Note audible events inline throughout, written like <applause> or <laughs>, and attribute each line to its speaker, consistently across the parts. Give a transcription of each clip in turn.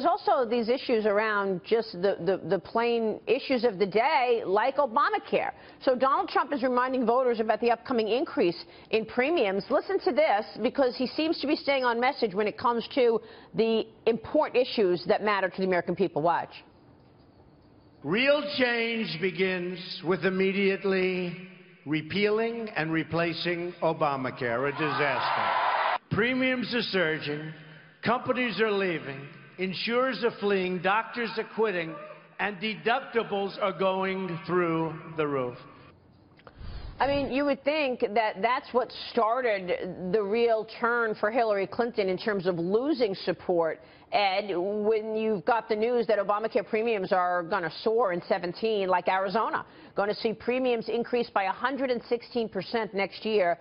Speaker 1: There's also these issues around just the, the, the, plain issues of the day, like Obamacare. So Donald Trump is reminding voters about the upcoming increase in premiums. Listen to this, because he seems to be staying on message when it comes to the important issues that matter to the American people. Watch.
Speaker 2: Real change begins with immediately repealing and replacing Obamacare, a disaster. Premiums are surging, companies are leaving, insurers are fleeing, doctors are quitting, and deductibles are going through the roof.
Speaker 1: I mean, you would think that that's what started the real turn for Hillary Clinton in terms of losing support. Ed, when you've got the news that Obamacare premiums are going to soar in 17, like Arizona, going to see premiums increase by 116% next year.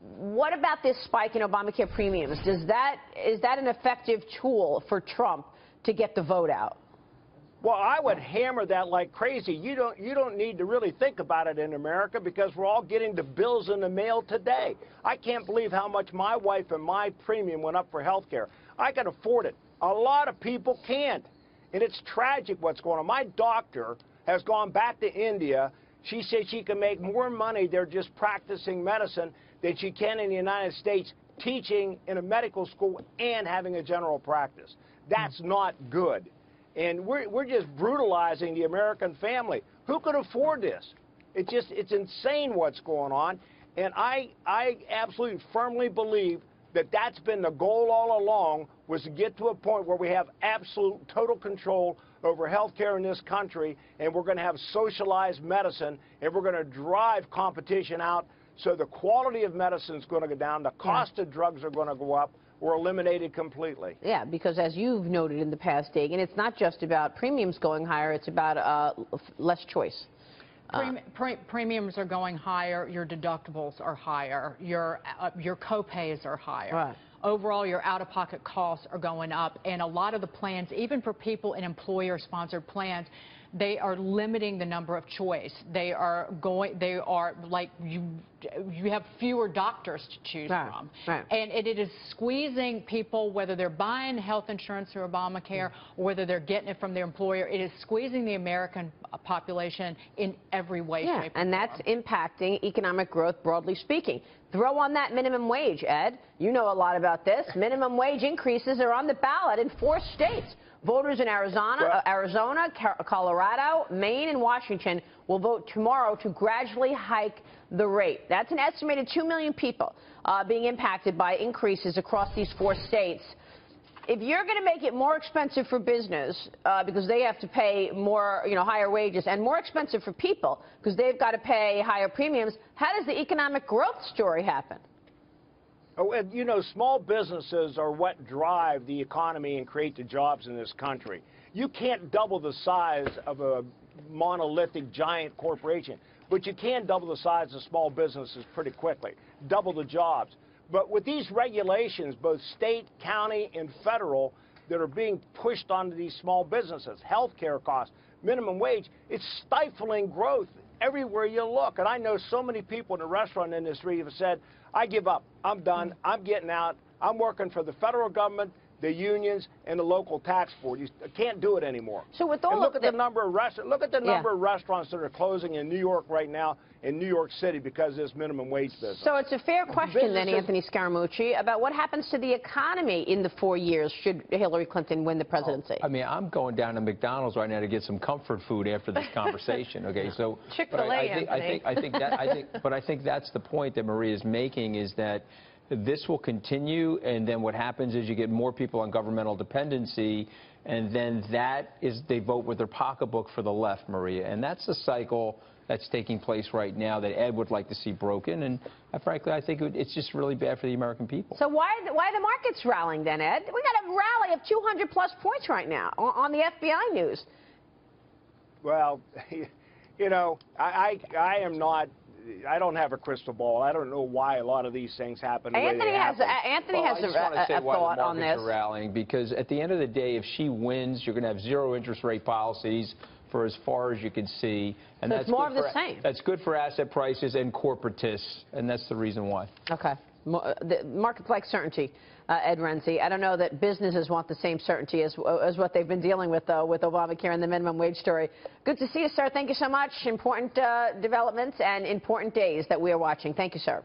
Speaker 1: What about this spike in Obamacare premiums? Does that is that an effective tool for Trump to get the vote out?
Speaker 3: Well, I would hammer that like crazy. You don't you don't need to really think about it in America because we're all getting the bills in the mail today. I can't believe how much my wife and my premium went up for health care. I can afford it. A lot of people can't. And it's tragic what's going on. My doctor has gone back to India. She said she can make more money there just practicing medicine than she can in the United States teaching in a medical school and having a general practice. That's not good. And we're, we're just brutalizing the American family. Who could afford this? It just, it's insane what's going on. And I, I absolutely firmly believe that that's been the goal all along was to get to a point where we have absolute total control over health care in this country and we're going to have socialized medicine and we're going to drive competition out so the quality of medicine is going to go down, the cost yeah. of drugs are going to go up, were eliminated completely.
Speaker 1: Yeah, because as you've noted in the past, Dagen, it's not just about premiums going higher, it's about uh, less choice.
Speaker 4: Uh, pre premiums are going higher, your deductibles are higher, your, uh, your co-pays are higher. Right. Overall, your out-of-pocket costs are going up, and a lot of the plans, even for people in employer-sponsored plans, they are limiting the number of choice. They are going, they are like, you, you have fewer doctors to choose right, from. Right. And it, it is squeezing people, whether they're buying health insurance through Obamacare mm. or whether they're getting it from their employer, it is squeezing the American uh, population in every way,
Speaker 1: yeah,
Speaker 4: shape,
Speaker 1: and that's impacting economic growth broadly speaking. Throw on that minimum wage, Ed. You know a lot about this. Minimum wage increases are on the ballot in four states. Voters in Arizona, uh, Arizona, Colorado, Maine, and Washington will vote tomorrow to gradually hike the rate. That's an estimated 2 million people uh, being impacted by increases across these four states. If you're going to make it more expensive for business uh, because they have to pay more, you know, higher wages, and more expensive for people because they've got to pay higher premiums, how does the economic growth story happen?
Speaker 3: Oh, you know, small businesses are what drive the economy and create the jobs in this country. You can't double the size of a monolithic giant corporation, but you can double the size of small businesses pretty quickly, double the jobs. But with these regulations, both state, county, and federal, that are being pushed onto these small businesses, health care costs, minimum wage, it's stifling growth everywhere you look. And I know so many people in the restaurant industry have said, I give up. I'm done. Hmm. I'm getting out. I'm working for the federal government, the unions, and the local tax board. You can't do it anymore.
Speaker 1: So with all
Speaker 3: and look
Speaker 1: at
Speaker 3: the, the number of restaurants. Look at the number yeah. of restaurants that are closing in New York right now in New York City because of this minimum wage business.
Speaker 1: So it's a fair question then, Anthony Scaramucci, about what happens to the economy in the four years should Hillary Clinton win the oh, presidency.
Speaker 5: Oh, I mean, I'm going down to McDonald's right now to get some comfort food after this conversation. Okay, <laughs> so
Speaker 1: Chick-fil-A,
Speaker 5: I, I, think, I think I think that I think, but I think that's the point that Maria is making is that this will continue, and then what happens is you get more people on governmental dependency, and then that is they vote with their pocketbook for the left, Maria, and that's the cycle that's taking place right now that Ed would like to see broken, and uh, frankly, I think it, it's just really bad for the American people.
Speaker 1: So why why the market's rallying then, Ed? We got a rally of 200 plus points right now on, on the FBI news.
Speaker 3: Well, <laughs> you know, I I, I am not I don't have a crystal ball. I don't know why a lot of these things happen. The
Speaker 1: Anthony
Speaker 3: has
Speaker 1: happen. Anthony
Speaker 5: well,
Speaker 1: has a, a, a thought on this.
Speaker 5: Are rallying because at the end of the day, if she wins, you're going to have zero interest rate policies for as far as you can see.
Speaker 1: And so that's more of the same.
Speaker 5: That's good for asset prices and corporatists, and that's the reason why.
Speaker 1: Okay. Uh, markets like certainty, uh, Ed Rensi. I don't know that businesses want the same certainty as, as what they've been dealing with uh, with Obamacare and the minimum wage story. Good to see you, sir. Thank you so much. Important uh, developments and important days that we are watching. Thank you, sir.